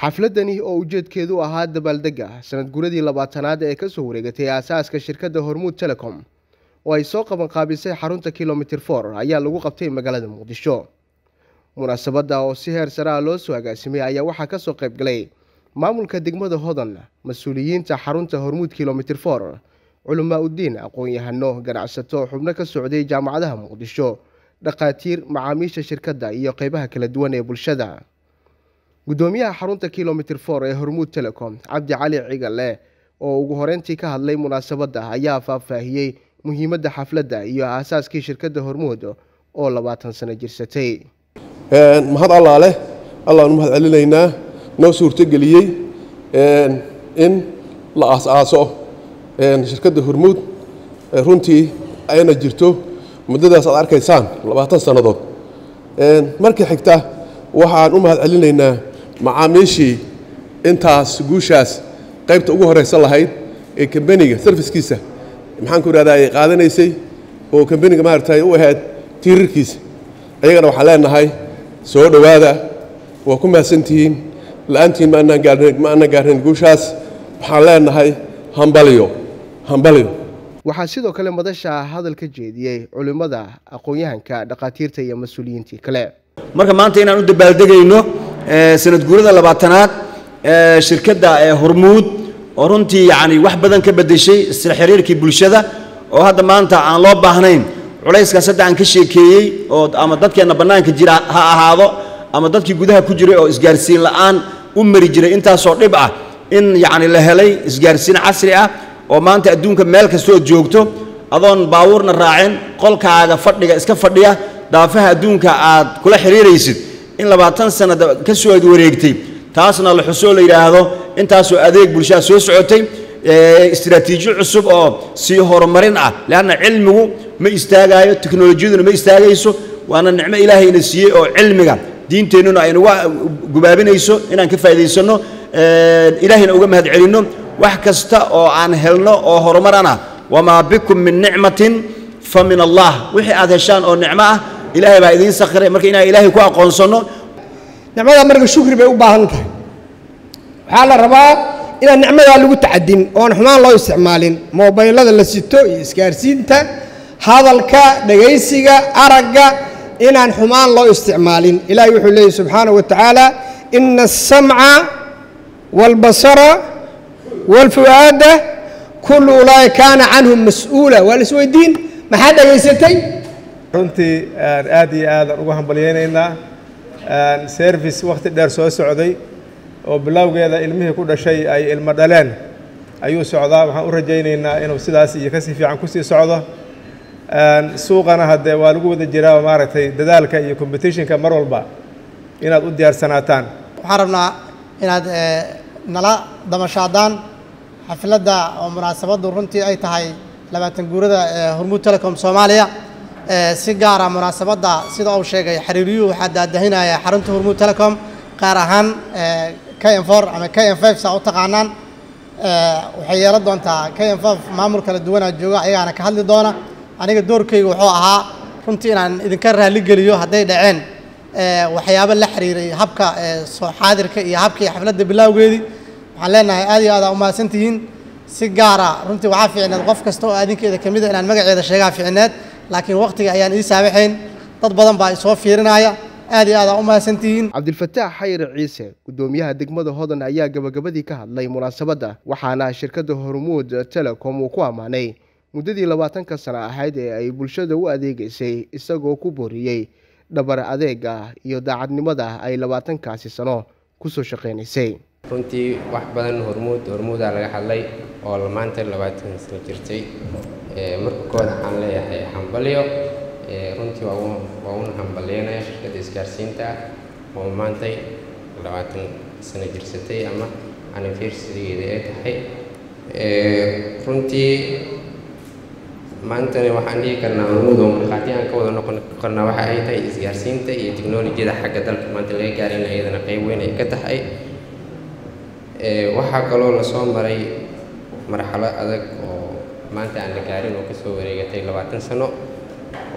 xafladani oo ujeedkeedu ahaa dabaaldega. Sanad guradii labaatanaad ee ka soo wareegatay aasaaska shirkadda hormuud telecom oo ay soo qaban qaabisay xarunta kilomitir for ayaa lagu qabtay magaalada muqdisho. Munaasabadda oo si heer sare ah loo soo agaasimay ayaa waxaa ka soo qayb galay maamulka degmada hodan mas'uuliyiinta xarunta hormuud kilomitir for culamaa uddiin aqoon-yahano ganacsato xubno ka socday jaamacadaha muqdisho dhakhaatiir macaamiisha shirkadda iyo qeybaha kala duwan ee bulshada guddoomiyaha xarunta kilomitir for ee hormuud telecom cabdi cali cigale oo ugu horeyntii ka hadlay munaasabadda ayaa faahfaahiyey muhiimadda xafladda iyo aasaaskii shirkadda hormuud oo labaatan sano jirsatay. Mahad allaaleh allaanu mahad celinaynaa noo suurtogeliyey in la aas-aaso shirkadda hormuud runtii ayna jirto muddadaas aad arkaysaan labaatan sannadood marka xigta waxaan u mahad celinaynaa macaamiishii intaas guushaas qaybta ugu horeysa lahayd ee kambaniga sarfiskiisa. Maxaan ku idhahdaa ay qaadanaysay oo kambaniga maaragtay u ahayd tiirarkiisa. Ayagana waxaan leenahay soo dhowaada waa ku mahadsantihiin la'aantiin ma aanan gaarnayn guushaas. Waxaan leenahay hambalyo hambalyo. Waxaa sidoo kale madasha hadal ka jeediyey culimmada aqoon-yahanka dhakhaatiirta iyo mas'uuliyiintii kale. Marka maanta inaan u dabaaldegayno sanad guurada labaatanaad shirkadda hormuud oo runtii yacni wax badan ka beddeshay isla xiriirkii bulshada oo hadda maanta aan loo baahnayn culayskaas hadda aan ka sheekeeyey oo ama dadkeenna bannaanka jira ha ahaado ama dadkii gudaha ku jiray oo isgaarsiin la'aan u mari jiray intaasoo dhib ah in yacni la helay isgaarsiin casri ah oo maanta adduunka meel kastood joogto adoon baawuurna raacin qolkaaga fadhiga iska fadhiya daafaha adduunka aad kula xiriiraysid in labaatan sanada ka soo wareegtay. Taasna la xusoo la yidhaahdo intaasoo adeeg bulshada soo socotay istiraatiijiyo cusub oo sii horumarin ah. Leanna cilmigu ma istaagaayo teknolojiyaduna ma istaagayso waana nicmo ilaahayna siiyey oo cilmiga. Diinteennuna aynuga gubaabinayso inaan ka faa'iidaysanno ilaahayna uga mahad celinno wax kasta oo aan helno oo horumarana wamaa bikum min nicmatin fa min allah. Wixii aad heshaan oo nicmo ah ilaahay baa idiin sakhiray. Marka inaan ilaahay ku aqoonsanno nicmada marka shukri bay u baahan tahay. Waxaa la rabaa inaan nicmadaa lagu tacadin oon xumaan loo isticmaalin. Mobaylada la sito iyo isgaarsiinta hadalka dhegaysiga aragga inaan xumaan loo isticmaalin. Ilaahay wuxuu leeyahy subxaanahu wa tacaala ina asamca waalbasara waalfu'aada kullu ulaahi kaana canhum mas'uula. Waa la isweydiin. Maxaa dhegaysatay? Runtii aad iyo aadaan ugu hambalyaynaynaa. Service wakhti dheer soo socday oo bilowgeeda ilmihii ku dhashay ay ilmo dhaleen. Ayuu socdaa waxaan u rajaynaynaa inuu sidaas iyo ka sii fiican ku sii socdo. Suuqana haddee waa lagu wada jiraa maaragtay dadaalka iyo competitionka mar walba inaad u diyaarsanaataan waxaan rabnaa inaad nala damashaadaan xafladda oo munaasabaddu runtii ay tahay labaatan guurada hormuud telecom soomaaliya si gaara munaasabadda sida uu sheegay xiriiriyuhu waxaa daadahinaya xarunta hormuud telecom qaar ahaan k m for ama k m five saa u taqaanaan. Waxay yeelan doontaa k m five maamul kala duwanaa jooga ayagaana ka hadli doona. Aniga doorkayga wuxuu ahaa runtii inaan idinka raalligeliyo hadday dhaceen. Waxyaabo la xiriiray habka soo xaadirka iyo habkii xafladda bilowgeedii waxaan leenahay aad iyo aad aa umahadsan tihiin. Si gaara runtii waxaa fiicneed qof kasta oo adinkeeda ka mida inaan magaceeda sheegaa fiicneed laakiin wakhtiga ayaan ii saabaxayn dad badan baa isoo fiirinaya. Aad iyo aad aa u mahadsantihiin. Cabdilfataax xayir ciise guddoomiyaha degmada hodan ayaa gabagabadii ka hadlay munaasabadda waxaana shirkadda hormuud telecom uu ku ammaanay. Muddadii labaatanka sano ahayd ee ay bulshada u adeegaysay isagoo ku booriyey dhabar adeega iyo daacadnimada ay labaatankaasi sano ku soo shaqaynaysay runtii wax badan hormuud hormuudaa laga hadlay oo maanta labaatan sano jirtay marka kood waxaan leeyahay hambalyo runtii waa una hambalyeynaya shirkadda isgaarsiinta oo maantay labaatan sano jirsatay ama anniversarigeeda ay tahay. Runtii maantana waxaan dhihi karnaa hormuud oo markhaati aan ka wada noqon karnaa waxa ay tahay isgaarsiinta iyo teknolojiyada xagga dalka maanta laga gaarin iyadana qayb weyn ay ka tahay waxaa kaloo la soo maray marxalo adag oo maanta aan la gaarin oo ka soo wareegatay labaatan sano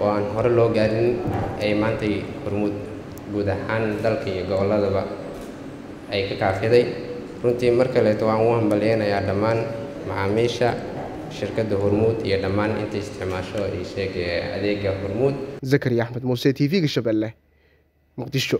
oo aan hore loo gaarin ay maantay hormuud guud ahaan dalka iyo gobolladaba ay ka kaafiday. Runtii mar kaleeto waan u hambalyeynayaa dhammaan macaamiisha shirkadda hormuud iyo dhammaan inta isticmaasho iyo sheeg adeega hormuud. Zakariya axmed muuse t v-ga shabeelle muqdisho